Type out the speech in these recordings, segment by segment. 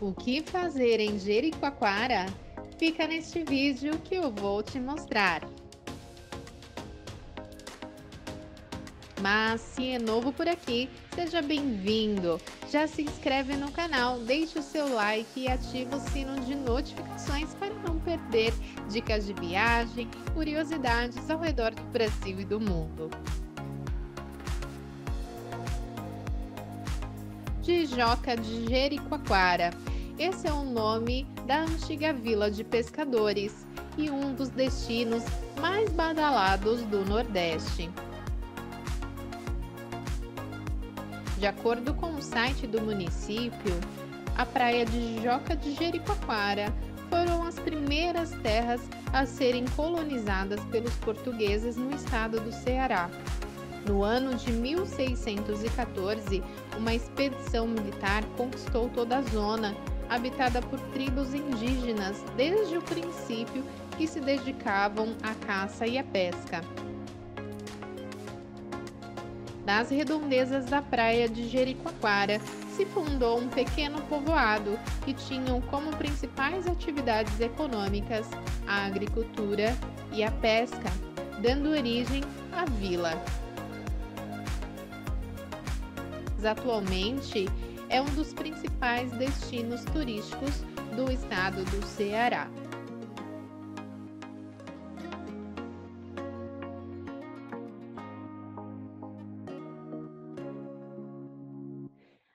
O que fazer em Jericoacoara? Fica neste vídeo que eu vou te mostrar. Mas se é novo por aqui, seja bem-vindo. Já se inscreve no canal, deixe o seu like e ative o sino de notificações para não perder dicas de viagem, curiosidades ao redor do Brasil e do mundo. Tijoca de Jericoacoara. Esse é o nome da antiga vila de pescadores e um dos destinos mais badalados do Nordeste. De acordo com o site do município, a praia de Joca de Jericoacoara foram as primeiras terras a serem colonizadas pelos portugueses no estado do Ceará. No ano de 1614, uma expedição militar conquistou toda a zona, habitada por tribos indígenas desde o princípio que se dedicavam à caça e à pesca nas redondezas da praia de Jericoacoara, se fundou um pequeno povoado que tinham como principais atualidades econômicas a agricultura e a pesca, dando origem à vila. Atualmente é um dos principais destinos turísticos do estado do Ceará.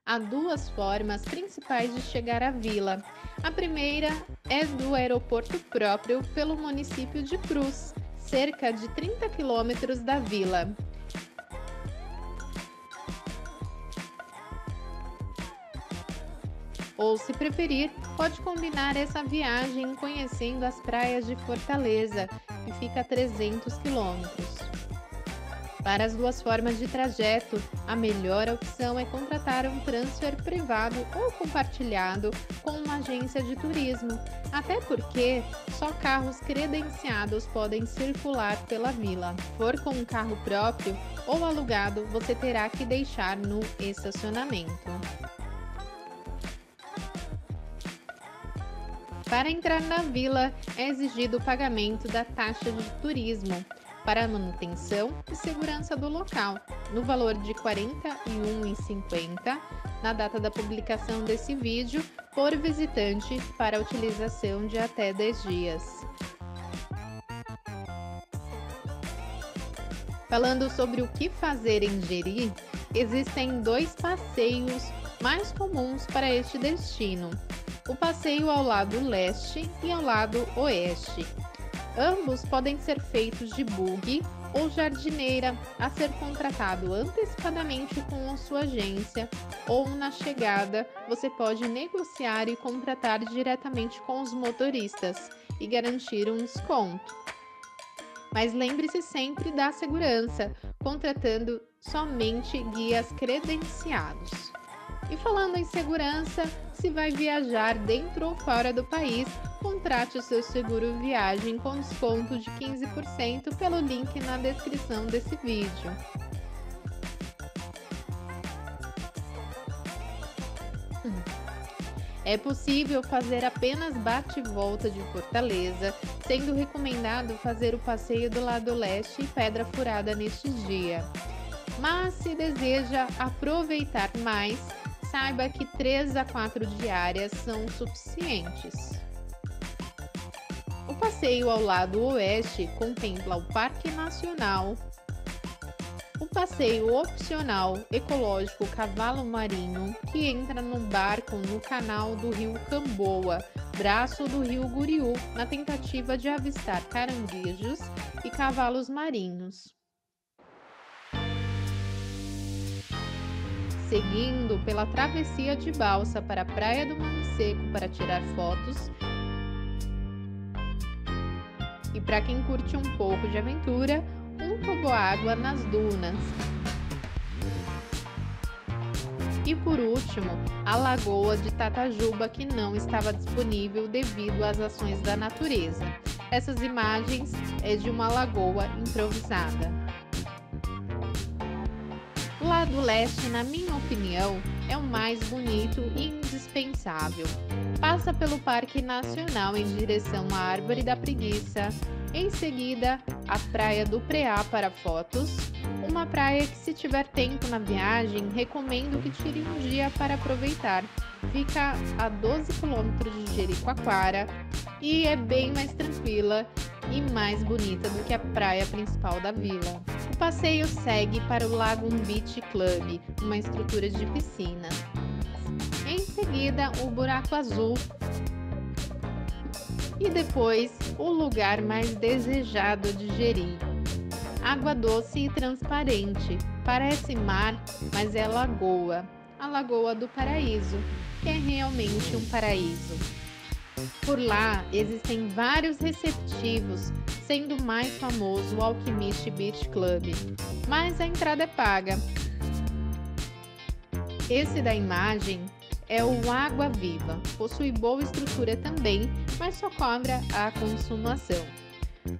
Há duas formas principais de chegar à vila. A primeira é do aeroporto próprio pelo município de Cruz, cerca de 30 quilômetros da vila. Ou, se preferir, pode combinar essa viagem conhecendo as praias de Fortaleza, que fica a 300 quilômetros. Para as duas formas de trajeto, a melhor opção é contratar um transfer privado ou compartilhado com uma agência de turismo, até porque só carros credenciados podem circular pela vila. For com um carro próprio ou alugado, você terá que deixar no estacionamento. Para entrar na vila, é exigido o pagamento da taxa de turismo, para manutenção e segurança do local, no valor de R$ 41,50 na data da publicação desse vídeo por visitante para utilização de até 10 dias. Falando sobre o que fazer em Jeri, existem dois passeios mais comuns para este destino: o passeio ao lado leste e ao lado oeste. Ambos podem ser feitos de bug ou jardineira a ser contratado antecipadamente com a sua agência ou na chegada você pode negociar e contratar diretamente com os motoristas e garantir um desconto. Mas lembre-se sempre da segurança, contratando somente guias credenciados. E falando em segurança, se vai viajar dentro ou fora do país, contrate o seu seguro viagem com desconto de 15% pelo link na descrição desse vídeo. É possível fazer apenas bate-volta de Fortaleza, sendo recomendado fazer o passeio do lado leste e Pedra Furada neste dia. Mas se deseja aproveitar mais, saiba que 3 a 4 diárias são suficientes. O passeio ao lado oeste contempla o Parque Nacional, o passeio opcional ecológico Cavalo Marinho, que entra num barco no canal do rio Camboa, braço do rio Guriú, na tentativa de avistar caranguejos e cavalos marinhos. Seguindo pela travessia de balsa para a Praia do Mano Seco para tirar fotos, e para quem curte um pouco de aventura, um toboágua nas dunas. E por último, a lagoa de Tatajuba que não estava disponível devido às ações da natureza. Essas imagens é de uma lagoa improvisada. Lado leste, na minha opinião, é o mais bonito e indispensável. Passa pelo Parque Nacional em direção à Árvore da Preguiça, em seguida a Praia do Preá para fotos, uma praia que se tiver tempo na viagem, recomendo que tire um dia para aproveitar. Fica a 12 quilômetros de Jericoacoara e é bem mais tranquila e mais bonita do que a praia principal da vila. O passeio segue para o Lagoon Beach Club, uma estrutura de piscina. Em seguida, o Buraco Azul. E depois, o lugar mais desejado de Jeri. Água doce e transparente. Parece mar, mas é lagoa. A Lagoa do Paraíso, que é realmente um paraíso. Por lá existem vários receptivos, sendo o mais famoso o Alchemist Beach Club, mas a entrada é paga. Esse da imagem é o Água Viva, possui boa estrutura também, mas só cobra a consumação.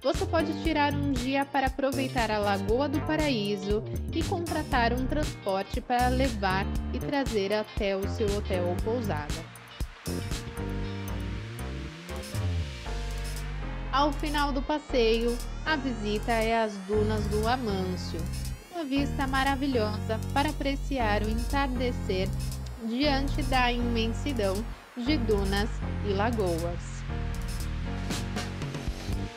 Você pode tirar um dia para aproveitar a Lagoa do Paraíso e contratar um transporte para levar e trazer até o seu hotel ou pousada. Ao final do passeio, a visita é às dunas do Amâncio, uma vista maravilhosa para apreciar o entardecer diante da imensidão de dunas e lagoas.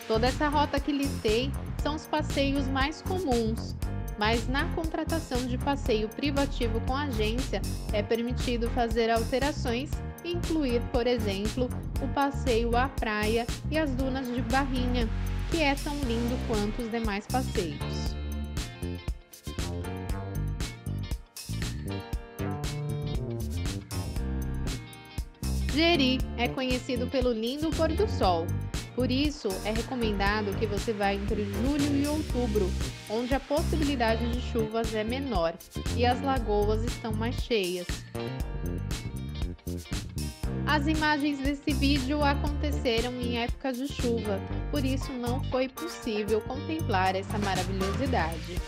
Toda essa rota que listei são os passeios mais comuns, mas na contratação de passeio privativo com agência é permitido fazer alterações incluir, por exemplo, o passeio à praia e as dunas de Barrinha, que é tão lindo quanto os demais passeios. Jeri é conhecido pelo lindo pôr do sol, por isso, é recomendado que você vá entre julho e outubro, onde a possibilidade de chuvas é menor e as lagoas estão mais cheias. As imagens desse vídeo aconteceram em época de chuva, por isso não foi possível contemplar essa maravilhosidade.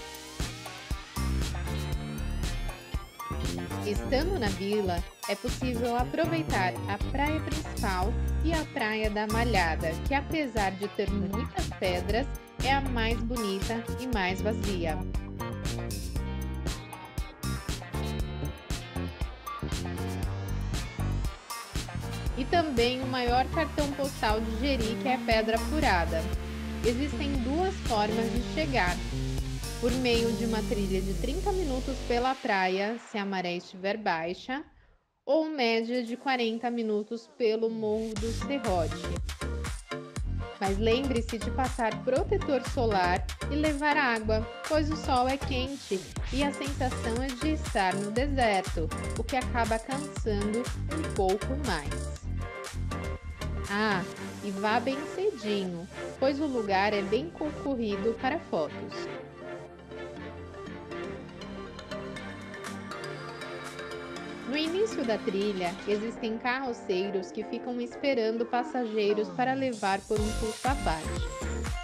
Estando na vila, é possível aproveitar a praia principal e a praia da Malhada, que apesar de ter muitas pedras, é a mais bonita e mais vazia. E também o maior cartão postal de Jeri, que é Pedra Furada. Existem duas formas de chegar, por meio de uma trilha de 30 minutos pela praia, se a maré estiver baixa, ou média de 40 minutos pelo Morro do Serrote. Mas lembre-se de passar protetor solar e levar água, pois o sol é quente e a sensação é de estar no deserto, o que acaba cansando um pouco mais. Ah, e vá bem cedinho, pois o lugar é bem concorrido para fotos. No início da trilha, existem carroceiros que ficam esperando passageiros para levar por um curso à.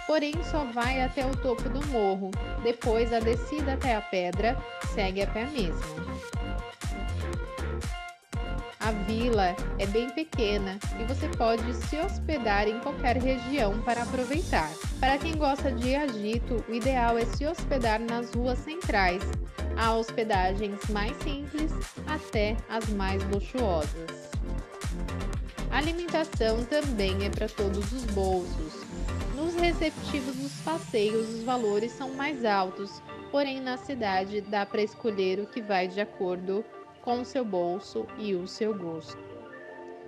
Porém, só vai até o topo do morro, depois a descida até a pedra segue a pé mesmo. A vila é bem pequena e você pode se hospedar em qualquer região para aproveitar. Para quem gosta de agito, o ideal é se hospedar nas ruas centrais, Há hospedagens mais simples até as mais luxuosas. A alimentação também é para todos os bolsos. Nos receptivos dos passeios, os valores são mais altos, porém na cidade dá para escolher o que vai de acordo com o seu bolso e o seu gosto.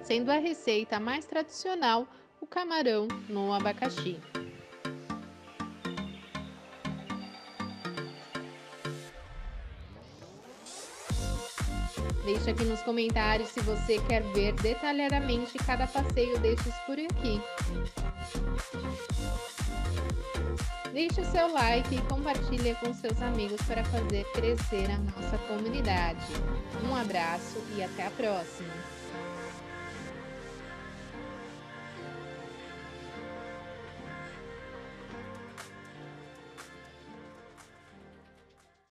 Sendo a receita mais tradicional o camarão no abacaxi. Deixe aqui nos comentários se você quer ver detalhadamente cada passeio destes por aqui. Deixe o seu like e compartilhe com seus amigos para fazer crescer a nossa comunidade. Um abraço e até a próxima!